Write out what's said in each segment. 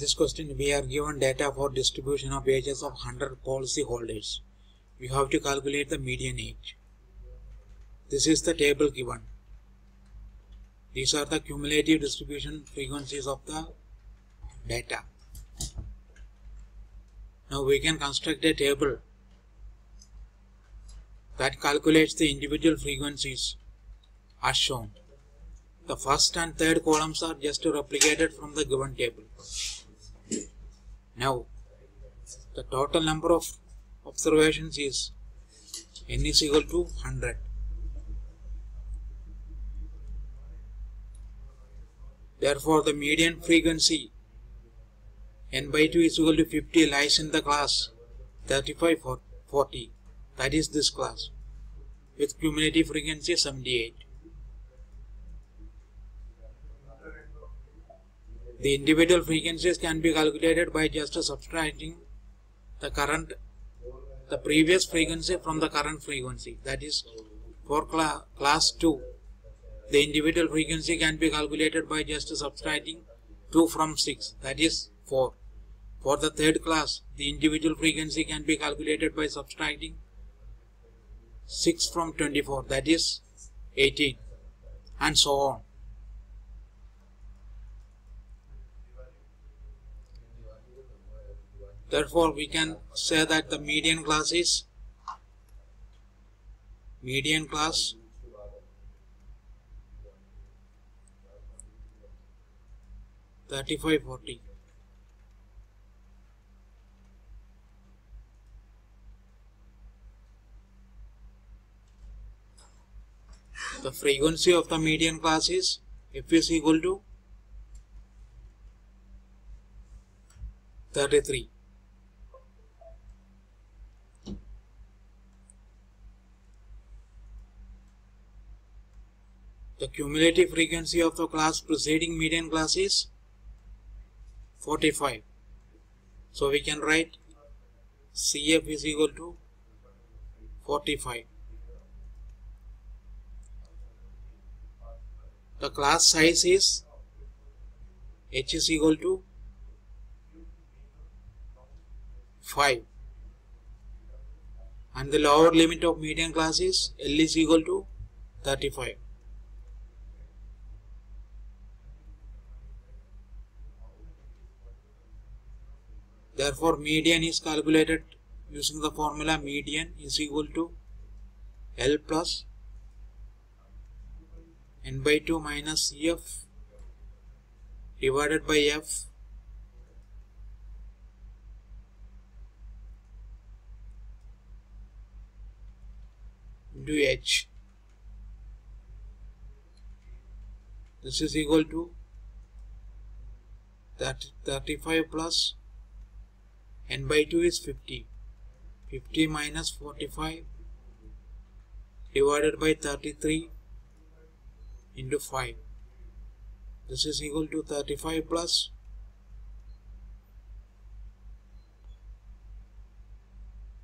this question we are given data for distribution of ages of 100 policy holders. We have to calculate the median age. This is the table given. These are the cumulative distribution frequencies of the data. Now we can construct a table that calculates the individual frequencies as shown. The first and third columns are just replicated from the given table. Now, the total number of observations is n is equal to 100. Therefore, the median frequency n by 2 is equal to 50 lies in the class 35 40 that is this class with cumulative frequency 78. The individual frequencies can be calculated by just subtracting the current the previous frequency from the current frequency. That is for cla class 2 the individual frequency can be calculated by just subtracting 2 from 6 that is 4 for the third class the individual frequency can be calculated by subtracting 6 from 24 that is 18 and so on Therefore, we can say that the median class is median class thirty-five forty. The frequency of the median class is F is equal to 33. The cumulative frequency of the class preceding median class is 45. So we can write CF is equal to 45. The class size is H is equal to 5 and the lower limit of median class is L is equal to 35. Therefore, median is calculated using the formula median is equal to L plus n by 2 minus F divided by F into H. This is equal to that 35 plus n by 2 is 50 50 minus 45 divided by 33 into 5 this is equal to 35 plus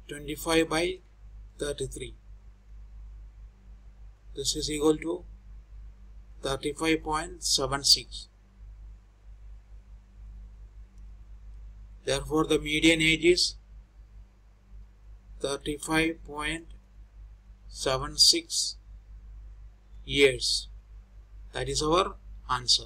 25 by 33 this is equal to 35.76 Therefore, the median age is 35.76 years. That is our answer.